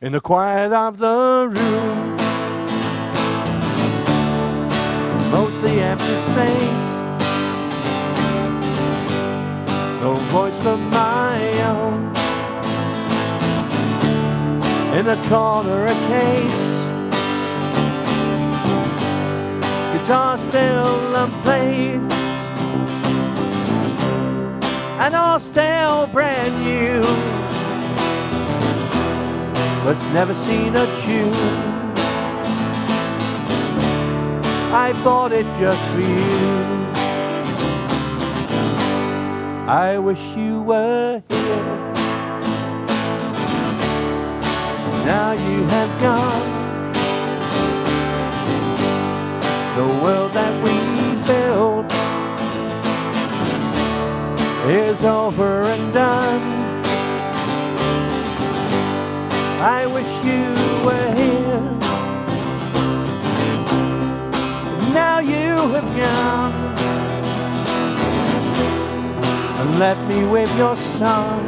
in the quiet of the room. Mostly empty space, no voice but my own. In a corner, a case, guitar still unplayed, and all still brand new but's never seen a tune. I bought it just for you. I wish you were here. Now you have gone. I wish you were here. Now you have gone. And left me with your song.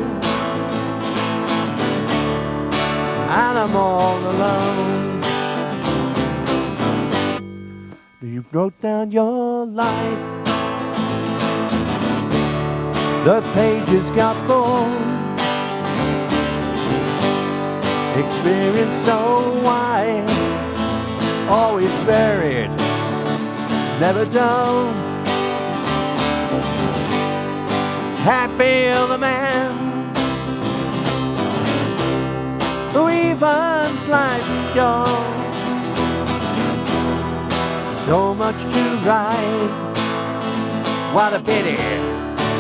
And I'm all alone. You wrote down your life. The pages got bored experience so wide, always varied, never dull. Happy the man who evens life's gone. So much to write, what a pity,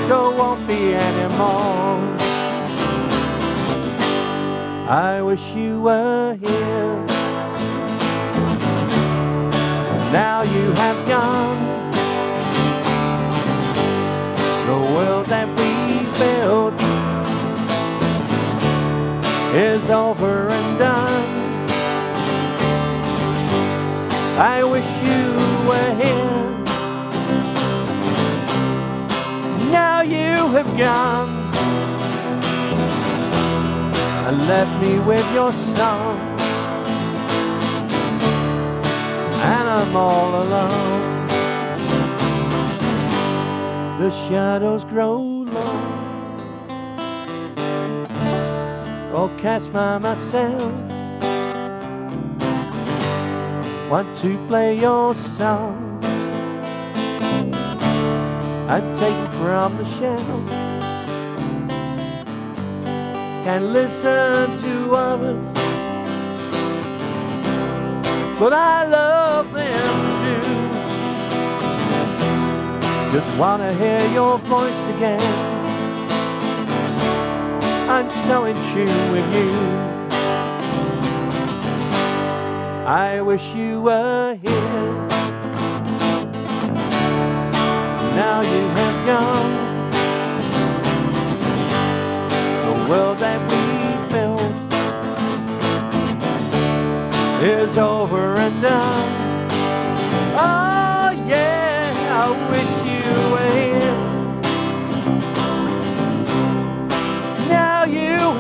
there won't be anymore. I wish you were here. Now you have gone. The world that we built is over and done. I wish you were here. Now you have gone and left me with your song. And I'm all alone. The shadows grow long. All cast by myself. Want to play your song. I take from the shelf can listen to others, but I love them too. Just wanna hear your voice again. I'm so in tune with you. I wish you were here. Now you have gone.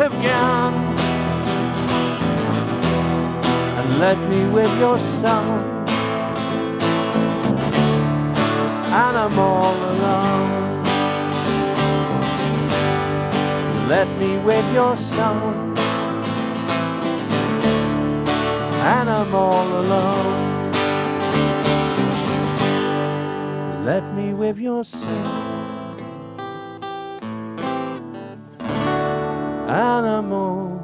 Have gone and left me with your song. And I'm all alone. let me with your song and I'm all alone let me with your song and I'm all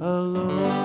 alone.